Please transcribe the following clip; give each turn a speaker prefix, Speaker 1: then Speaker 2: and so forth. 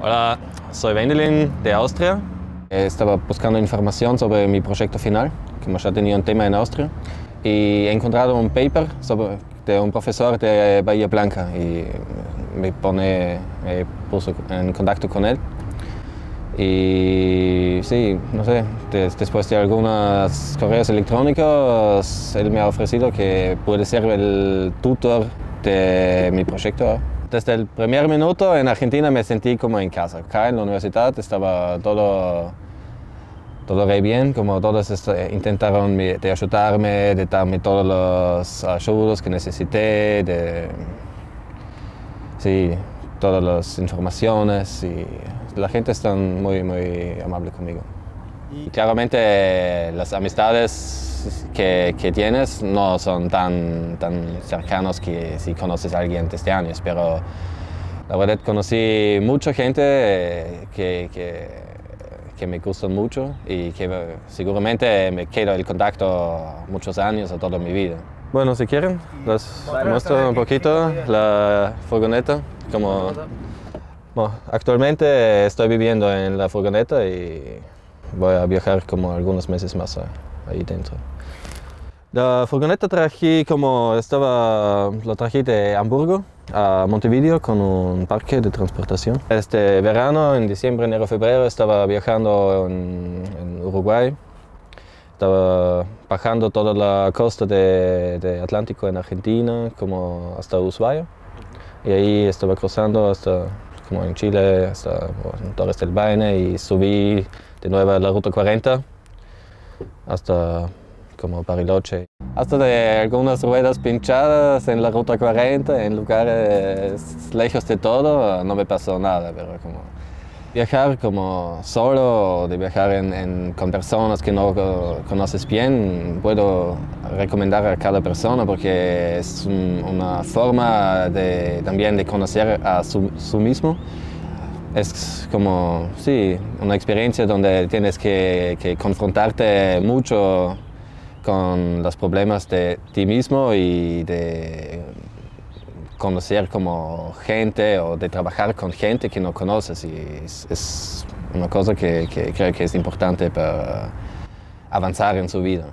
Speaker 1: Hola, soy Wendelin de Austria. Estaba buscando información sobre mi proyecto final, como ya tenía un tema en Austria, y he encontrado un paper sobre, de un profesor de Bahía Blanca y me pone, me puso en contacto con él. Y sí, no sé, des- después de algunos correos electrónicos, él me ha ofrecido que puede ser el tutor de mi proyecto. Desde el primer minuto en Argentina me sentí como en casa. Acá en la universidad estaba todo, todo re bien, como todos est- intentaron de ayudarme, de darme todos los ayudos que necesité, de sí, todas las informaciones y la gente está muy, muy amable conmigo. Y claramente las amistades que, que tienes no son tan, tan cercanos que si conoces a alguien desde años, pero la verdad conocí mucha gente eh, que, que, que me gustan mucho y que eh, seguramente me quedo el contacto muchos años o toda mi vida. Bueno, si quieren, les muestro un poquito la furgoneta. Como, bueno, actualmente estoy viviendo en la furgoneta y voy a viajar como algunos meses más a- ahí dentro. La furgoneta traje como estaba, lo traje de Hamburgo a Montevideo con un parque de transportación. Este verano, en diciembre, enero, febrero, estaba viajando en, en Uruguay. Estaba bajando toda la costa de, de Atlántico en Argentina, como hasta Ushuaia. Y ahí estaba cruzando hasta, como en Chile, hasta Torres del Paine y subí de nuevo a la Ruta 40 hasta como Bariloche. Hasta de algunas ruedas pinchadas en la Ruta 40, en lugares lejos de todo, no me pasó nada, pero como viajar como solo de viajar en- con personas que no co- conoces bien, puedo recomendar a cada persona porque es un- una forma de, también de conocer a su mismo. Es como, sí, una experiencia donde tienes que, que confrontarte mucho con los problemas de ti mismo y de conocer como gente o de trabajar con gente que no conoces es, una cosa que creo que es importante para avanzar en su vida.